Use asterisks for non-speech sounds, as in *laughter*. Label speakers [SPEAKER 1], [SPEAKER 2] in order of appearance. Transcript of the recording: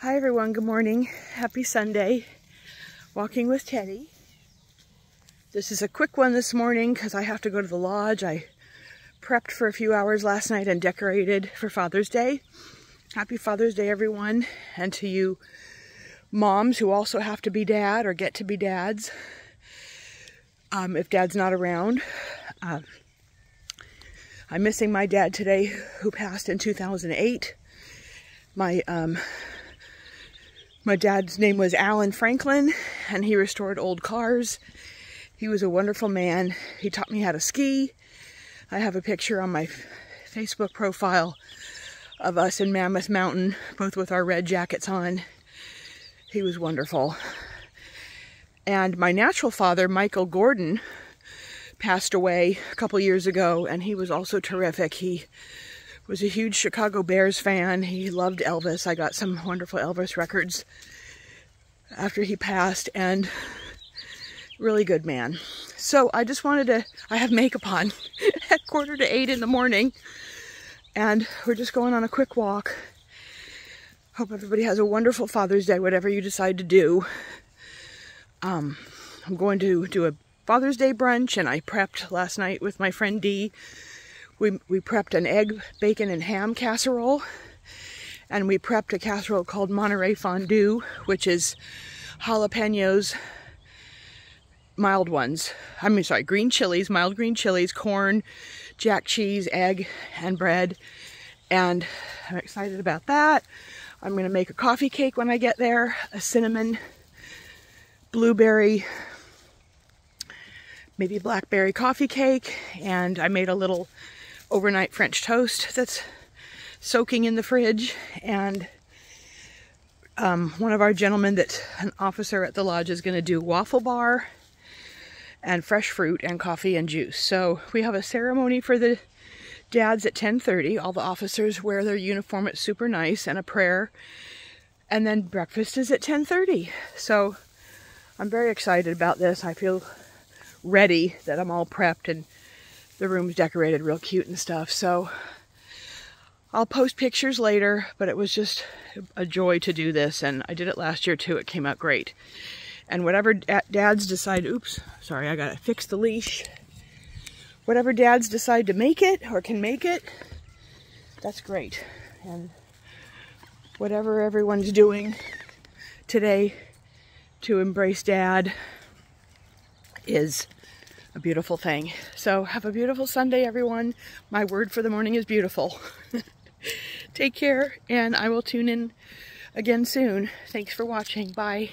[SPEAKER 1] Hi everyone, good morning. Happy Sunday. Walking with Teddy. This is a quick one this morning because I have to go to the lodge. I prepped for a few hours last night and decorated for Father's Day. Happy Father's Day everyone and to you moms who also have to be dad or get to be dads um, if dad's not around. Uh, I'm missing my dad today who passed in 2008. My um, my dad's name was Alan Franklin, and he restored old cars. He was a wonderful man. He taught me how to ski. I have a picture on my Facebook profile of us in Mammoth Mountain, both with our red jackets on. He was wonderful. And my natural father, Michael Gordon, passed away a couple years ago, and he was also terrific. He was a huge Chicago Bears fan. He loved Elvis. I got some wonderful Elvis records after he passed and really good man. So I just wanted to, I have makeup *laughs* on at quarter to eight in the morning and we're just going on a quick walk. Hope everybody has a wonderful Father's Day, whatever you decide to do. Um, I'm going to do a Father's Day brunch and I prepped last night with my friend Dee we, we prepped an egg, bacon, and ham casserole. And we prepped a casserole called Monterey Fondue, which is jalapenos, mild ones. I mean, sorry, green chilies, mild green chilies, corn, jack cheese, egg, and bread. And I'm excited about that. I'm going to make a coffee cake when I get there, a cinnamon, blueberry, maybe blackberry coffee cake. And I made a little overnight French toast that's soaking in the fridge and um, one of our gentlemen that's an officer at the lodge is going to do waffle bar and fresh fruit and coffee and juice. So we have a ceremony for the dads at 10.30. All the officers wear their uniform. It's super nice and a prayer. And then breakfast is at 10.30. So I'm very excited about this. I feel ready that I'm all prepped and the room's decorated real cute and stuff. So I'll post pictures later, but it was just a joy to do this. And I did it last year too. It came out great. And whatever dads decide, oops, sorry, I gotta fix the leash. Whatever dads decide to make it or can make it, that's great. And whatever everyone's doing today to embrace dad is a beautiful thing. So have a beautiful Sunday, everyone. My word for the morning is beautiful. *laughs* Take care, and I will tune in again soon. Thanks for watching. Bye.